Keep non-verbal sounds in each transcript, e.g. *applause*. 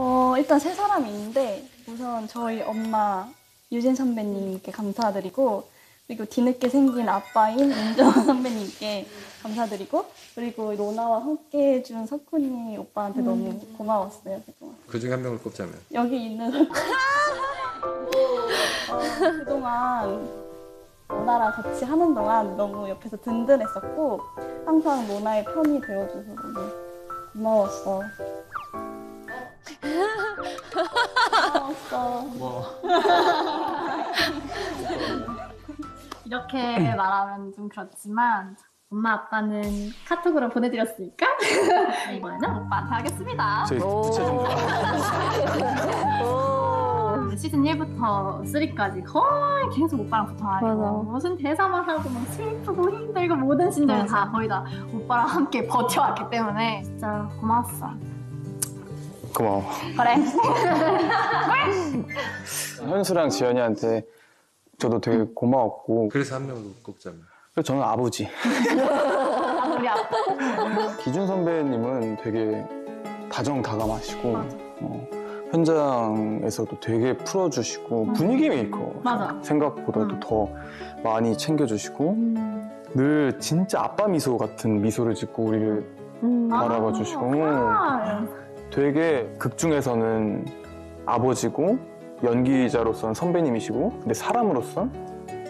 어, 일단 세 사람이 있는데 우선 저희 엄마 유진 선배님께 감사드리고 그리고 뒤늦게 생긴 아빠인 윤정 *laughs* 선배님께 감사드리고 그리고 로나와 함께 해준 석훈이 오빠한테 너무 고마웠어요 그동안. 그 중에 한 명을 꼽자면. 여기 있는 석훈. 어, 그동안 로나랑 같이 하는 동안 너무 옆에서 든든했었고 항상 로나의 편이 되어줘서 너무 고마웠어 고마웠어 이렇게 말하면 좀 그렇지만 엄마 아빠는 카톡으로 보내드렸으니까 *laughs* 이번에는 오빠한테 하겠습니다. 저희 부채 좀 시즌 1부터 3까지 거의 계속 오빠랑 붙어가지고. 무슨 대사만 하고 막 슬프고 힘들고 모든 신들 다 거의 다 오빠랑 함께 버텨왔기 때문에 진짜 고마웠어. 고마워. 그래. 현수랑 지연이한테 저도 되게 고마웠고 그래서 한 명을 꼽자면 그리고 저는 아버지. 우리 아빠. 기준 선배님은 되게 다정다감하시고. 어, 현장에서도 되게 풀어주시고 분위기 메이커 음. 맞아. 생각보다도 음. 더 많이 챙겨주시고 늘 진짜 아빠 미소 같은 미소를 짓고 우리를 음. 아, 바라봐 주시고 아, 되게 극 중에서는 아버지고 연기자로서는 선배님이시고 근데 사람으로선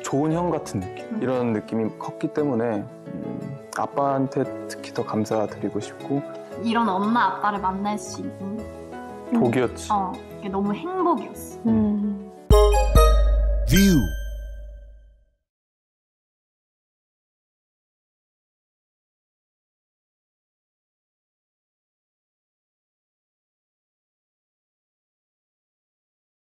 좋은 형 같은 느낌 음. 이런 느낌이 컸기 때문에 음, 아빠한테 특히 더 감사드리고 싶고 이런 엄마 아빠를 만날 수 있는 복이었지 어, 이게 너무 행복이었어. 음. View.